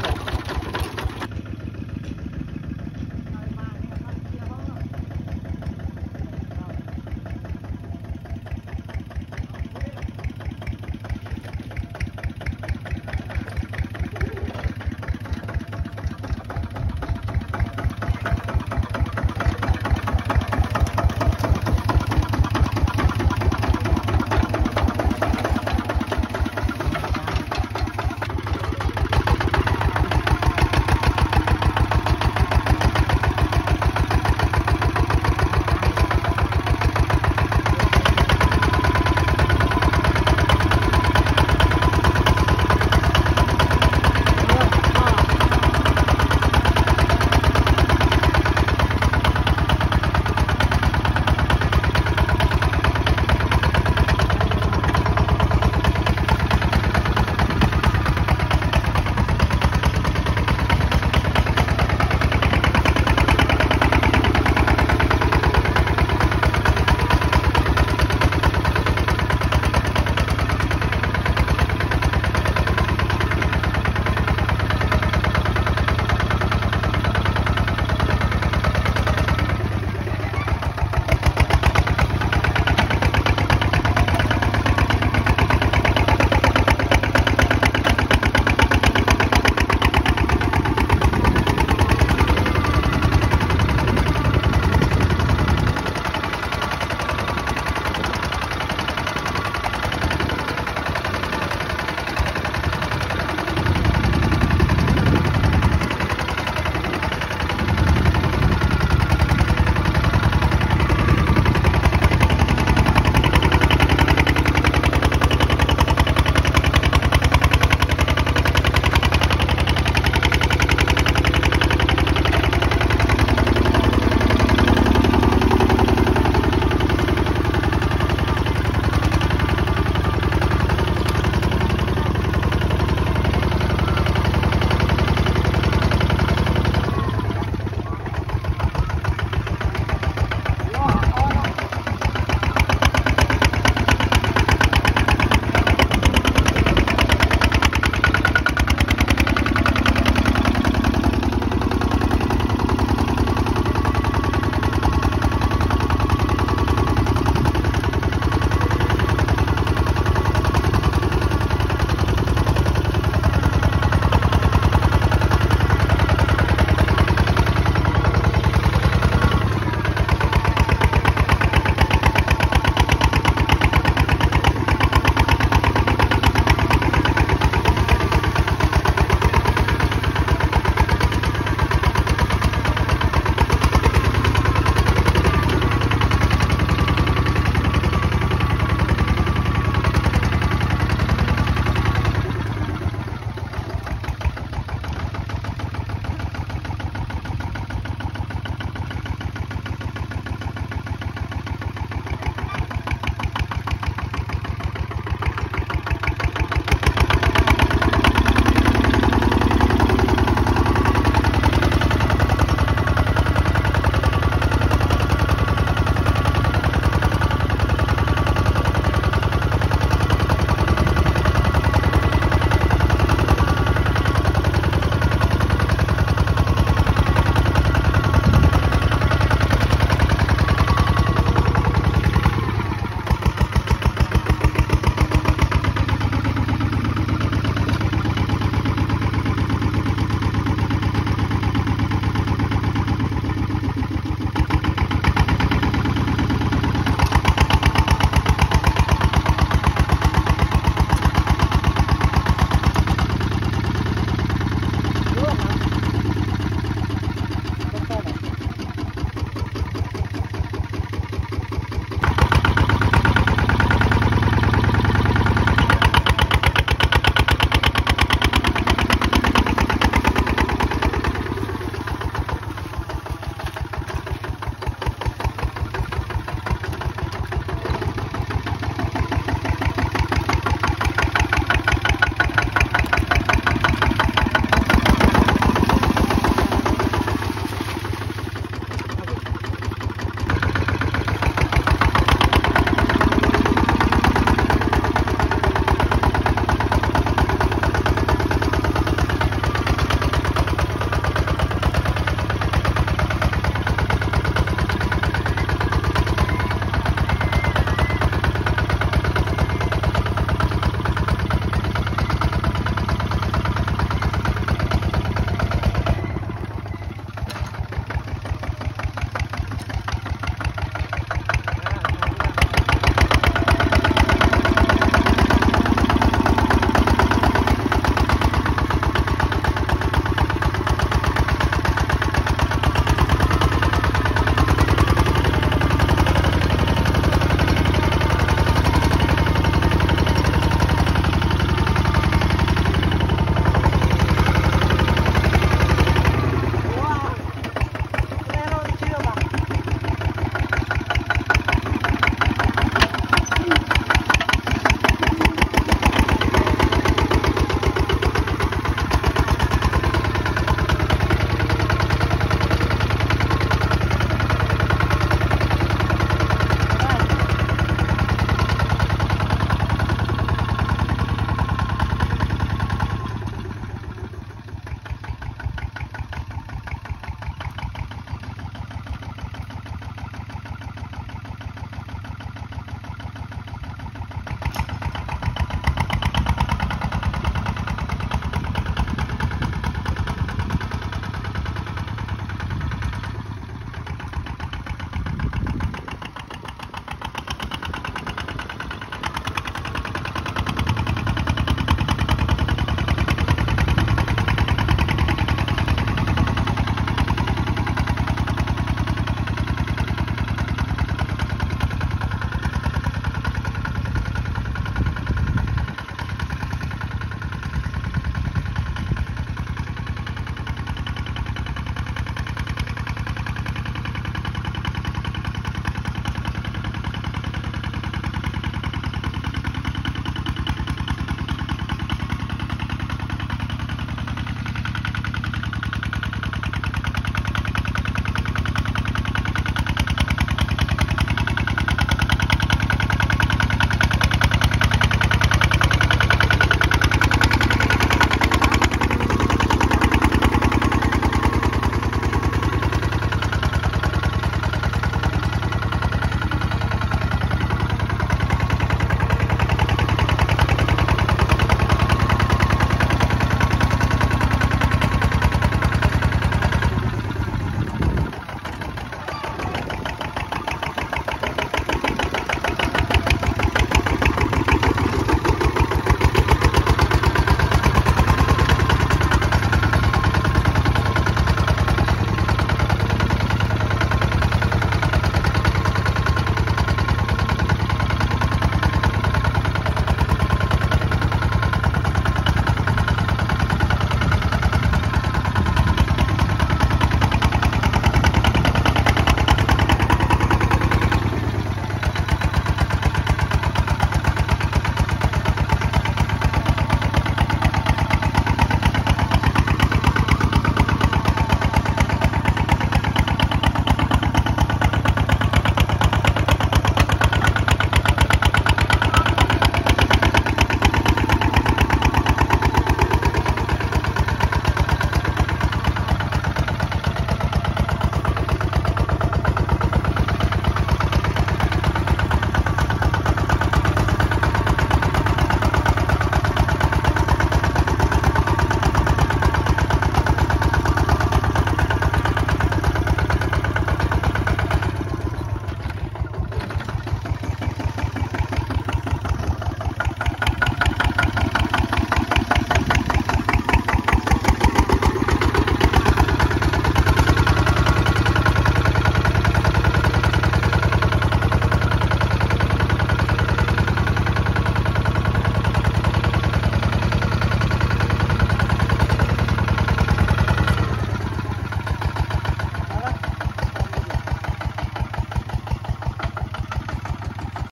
开的。